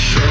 show.